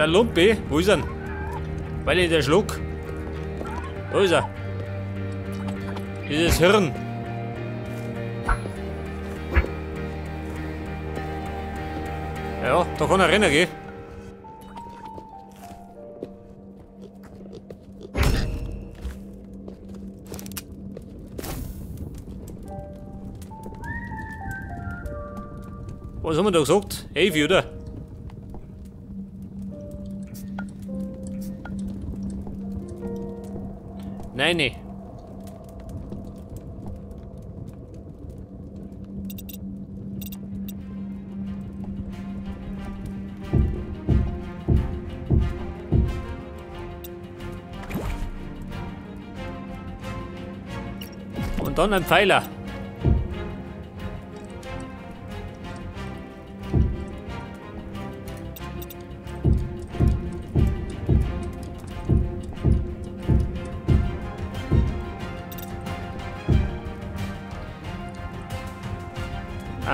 Der Lumpi, wo ist er? Weil ich der Schluck. Wo ist er? Dieses Hirn. Ja, da kann er rennen, gell? Was haben wir da gesagt? Elf, oder? Nein, nee. Und dann ein Pfeiler.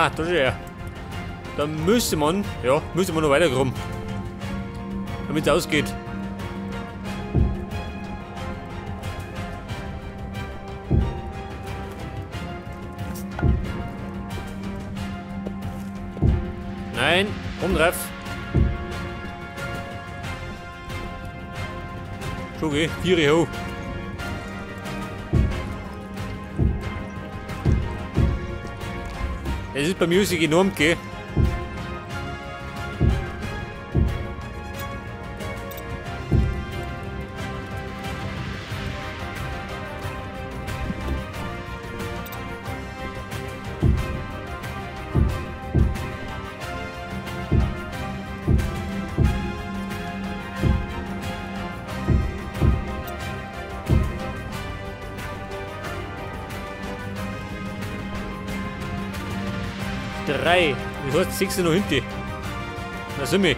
Ah, da ist er. Da müsste man, ja, müsste man noch weiterkommen. Damit es ausgeht. Nein, Umtreff. Schon geh, Viere hoch. Es ist bei Music enorm, gell? Drei. Wie heißt siehst du noch hinten? Da sind wir.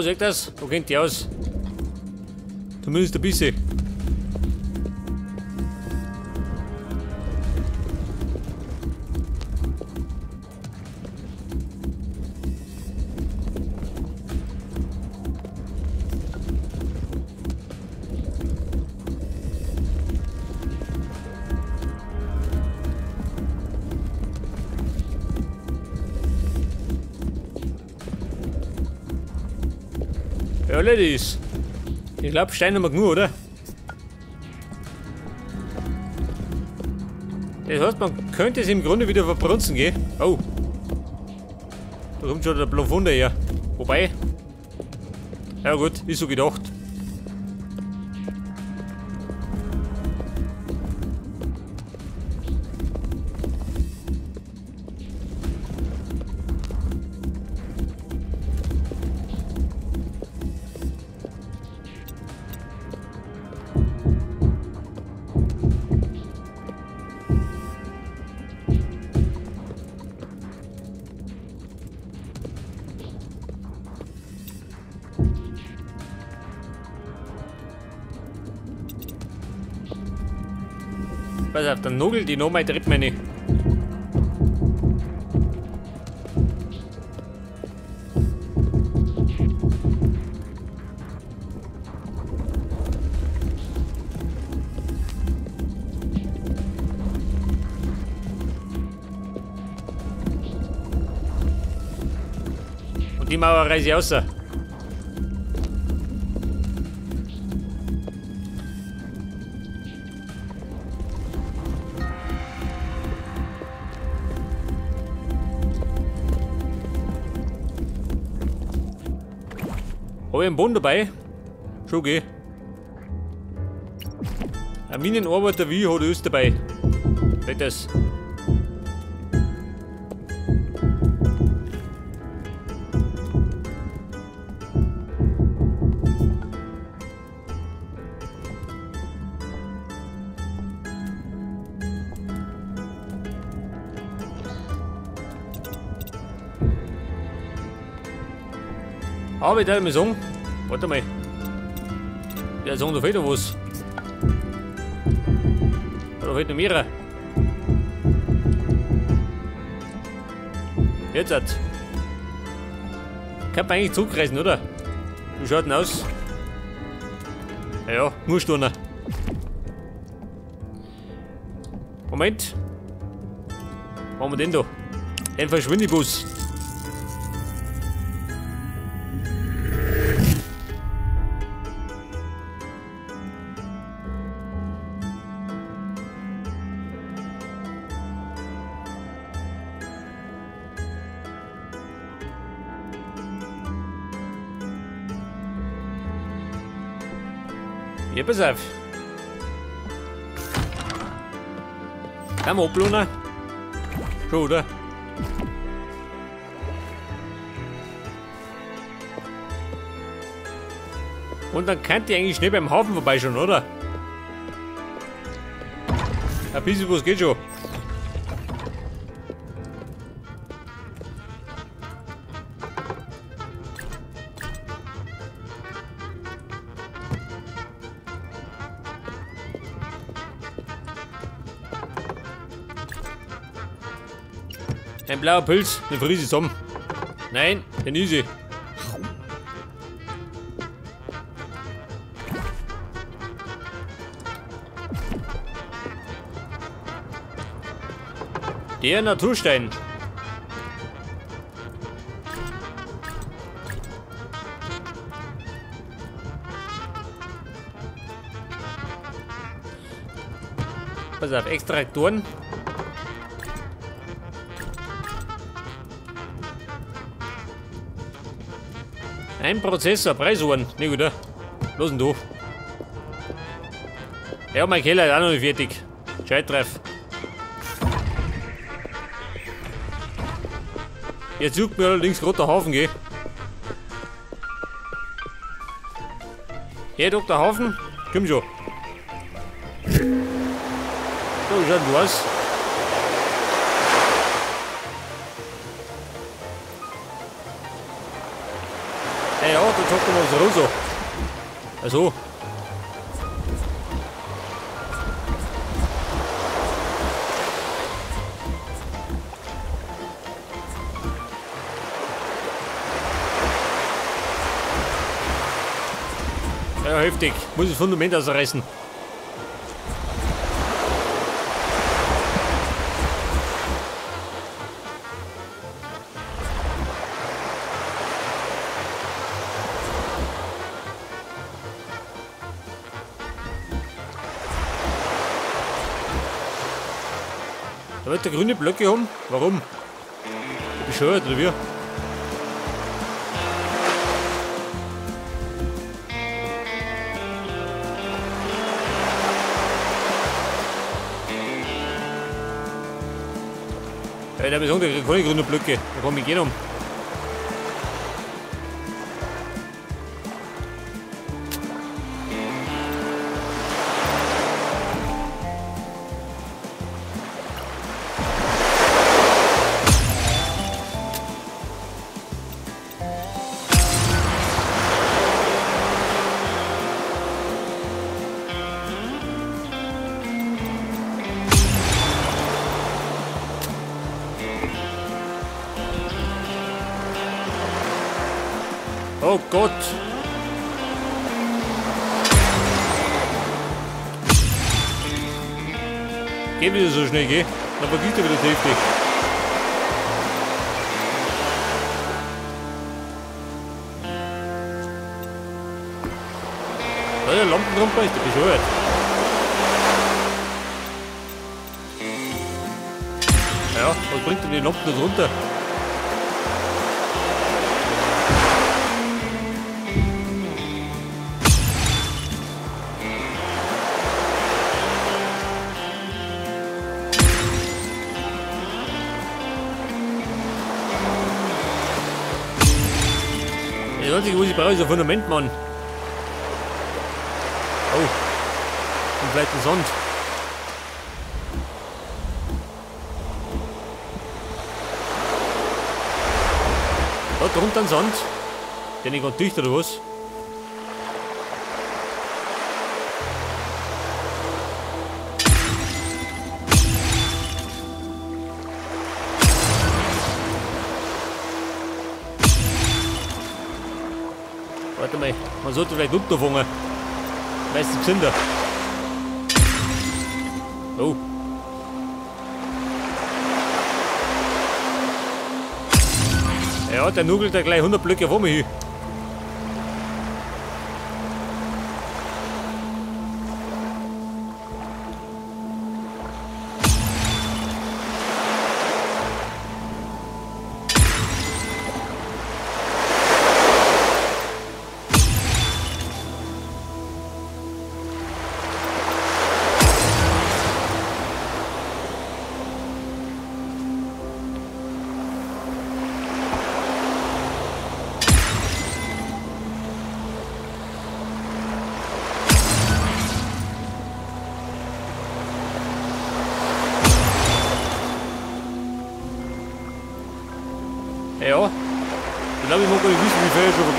Oh, seht das? Wo kennt die aus? Zumindest bisschen. Ja, Ladies. Ich glaube, Stein haben wir genug, oder? Das heißt, man könnte es im Grunde wieder verbrunzen, gell? Oh. Da kommt schon der Blofunder her. Wobei. Ja gut, ist so gedacht. Pass auf, dann nugelt die noch mal Treppen meine. Und die Mauer reiße ich raus. Einen Boden dabei? Schon geh. Ein Minenarbeiter wie hat alles dabei. Wetters. Aber ich darf mal sagen, warte mal. Ja, sagen, da fehlt noch was. Da fehlt noch mehrere. Jetzt hat. Kann man eigentlich zurückreisen, oder? Wie schaut denn aus? Ja, ja, musst du noch. Moment. Was haben wir denn da? Ein Verschwindebus. Ja, pass auf. Man ablohnen? Schon, oder? Und dann kann die eigentlich schnell beim Hafen vorbeischauen, oder? Ein bisschen was geht schon. Ein blauer Pilz, eine Frise zusammen. Nein, den Easy. Der Naturstein. Pass auf, Extraktoren. Ein Prozessor, Preisuhren. Ne gut? Los du. Ja, mein Keller ist auch noch nicht fertig. Scheittreff. Jetzt sucht mir allerdings gerade der Hafen, gell? Hey, Dr. Hafen, komm schon. So, wie schaut Ja, da zockt man was raus. Also. Ja, heftig. Muss das Fundament ausreißen. Da der grüne Blöcke haben. Warum? Bescheuert oder wie? Ja, der besondere keine grüne Blöcke. Da komme ich gehen um. Oh Gott! Geht wieder so schnell, gell? Dann vergisst er wieder Hälfte. Da der Lampentrumper ist der bescheuert. Ja, was bringt denn die Lampen da runter? Einzige, was ich brauche, ist ein Fundament, Mann. Oh. Und vielleicht ein Sand. Da drunter ein Sand. Der nicht gerade dicht oder was? Man sollte vielleicht runterfangen. Meistens gesünder. Oh. Ja, der nugelt da gleich 100 Blöcke vor.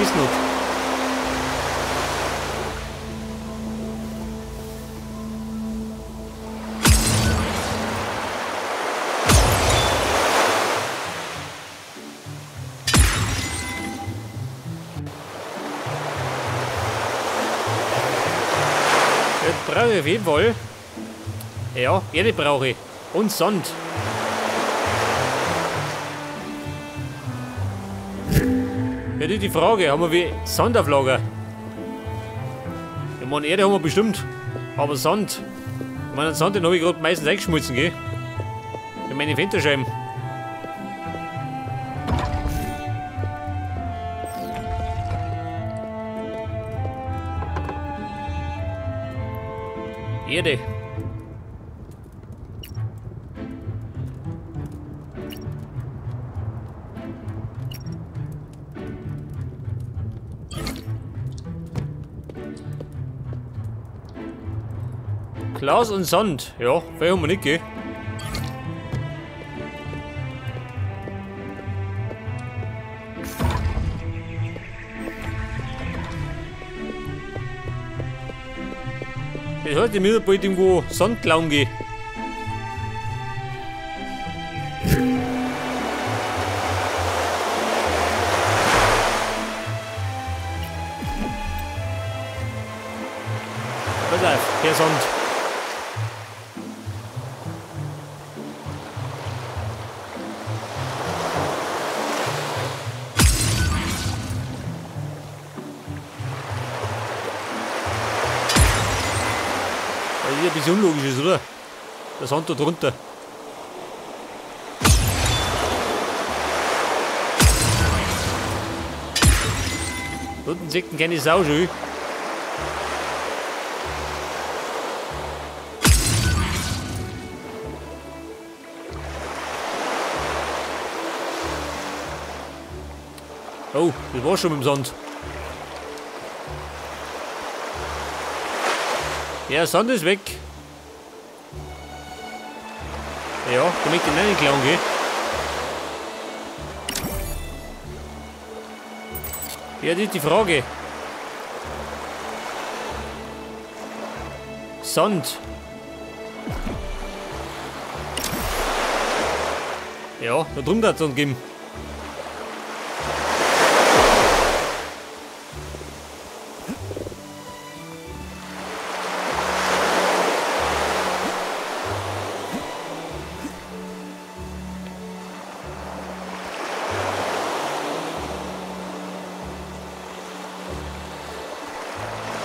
Habe. Jetzt brauche ich auf jeden Fall. Ja, Erde brauche ich. Und Sand. Ist die Frage. Haben wir wie Sandauflager? Ich meine, Erde haben wir bestimmt. Aber Sand. Ich meine, Sand den habe ich gerade meistens eingeschmolzen, gell? Für meine Fensterscheiben. Erde. Glas und Sand. Ja, wir nicht, gell? Ich heute mir bald irgendwo Sand klauen gehen. Das ein bisschen unlogisch ist, oder? Der Sand da drunter. Unten sieht keine Sau schon. Oh, das war schon mit dem Sand. Ja, Sand ist weg. Ja, kann ich den klauen, gell? Ja, das ist die Frage. Sand. Ja, da drunter hat es Sand gegeben.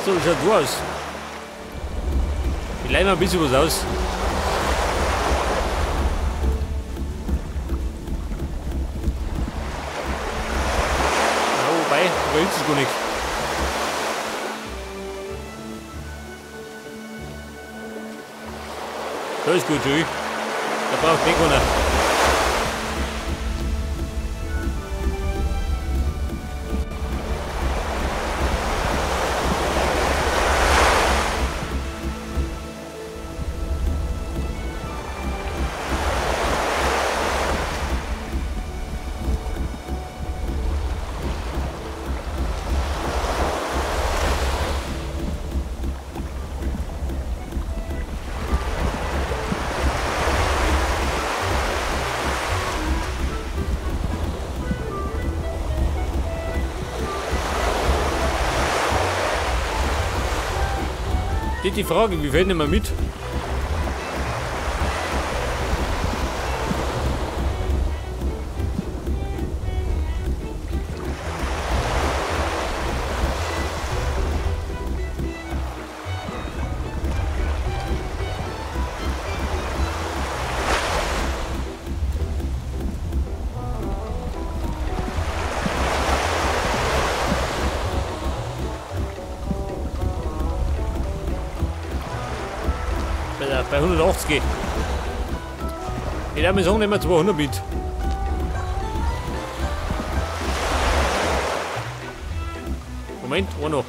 So, das schaut so aus. Ich leih mal ein bisschen was aus. Ja, wobei, überhitzt es gar nicht. Da ist gut, Joey. Da braucht nicht keiner. Die, Frage, wie denn mal mit? Bei, der- bei 180 geht. Ich darf mir sagen, nehmen wir 200 mit. Moment, wo noch?